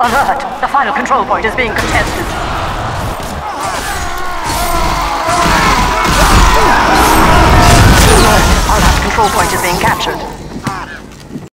Alert! The final control point is being contested. Alert! Our last control point is being captured.